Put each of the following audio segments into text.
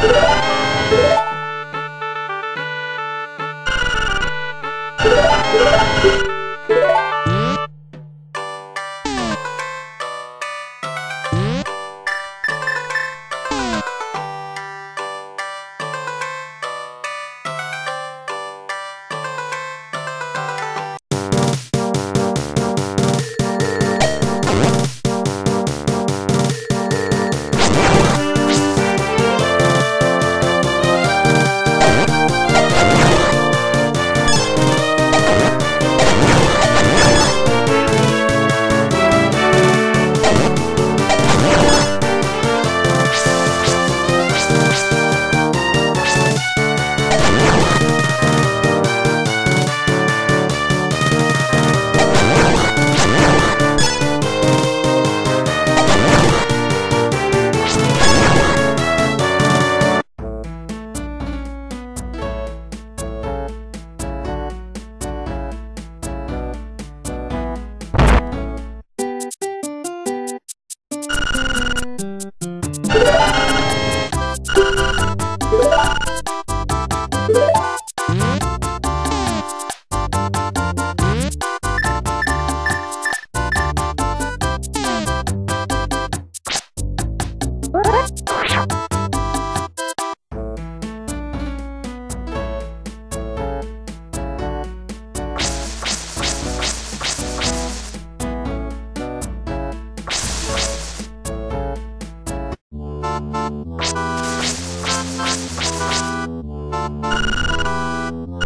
Thank you.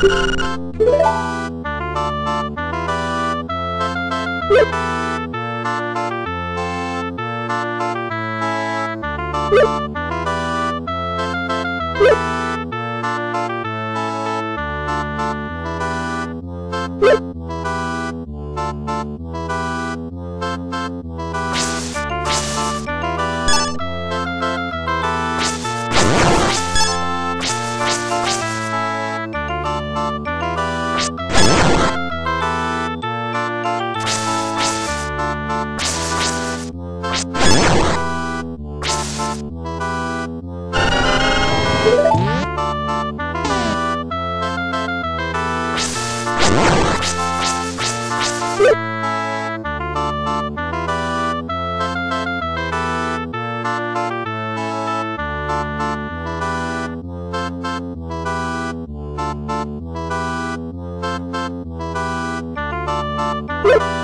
Woo! Woo!